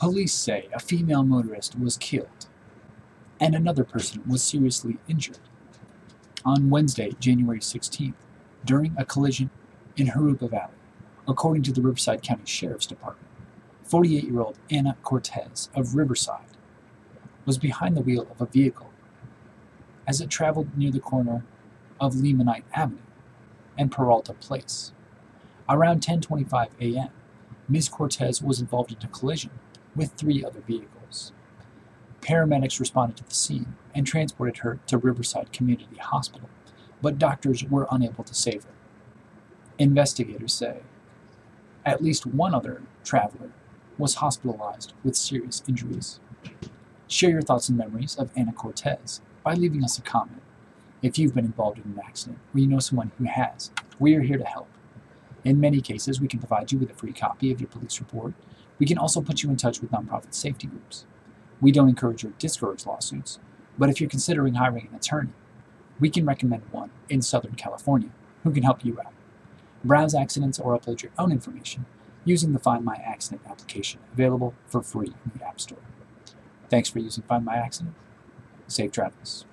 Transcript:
Police say a female motorist was killed and another person was seriously injured on Wednesday, January 16th, during a collision in Jurupa Valley, according to the Riverside County Sheriff's Department. 48 year old Anna Cortes of Riverside was behind the wheel of a vehicle as it traveled near the corner of Limonite Avenue and Peralta Place. Around 10:25 a.m., Ms. Cortes was involved in a collision with three other vehicles. Paramedics responded to the scene and transported her to Riverside Community Hospital, but doctors were unable to save her. Investigators say at least one other traveler was hospitalized with serious injuries. Share your thoughts and memories of Anna Cortes by leaving us a comment. If you've been involved in an accident or you know someone who has, we are here to help. In many cases, we can provide you with a free copy of your police report. We can also put you in touch with nonprofit safety groups. We don't encourage or discourage lawsuits, but if you're considering hiring an attorney, we can recommend one in Southern California who can help you out. Browse accidents or upload your own information using the Find My Accident application available for free in the App Store. Thanks for using Find My Accident. Safe travels.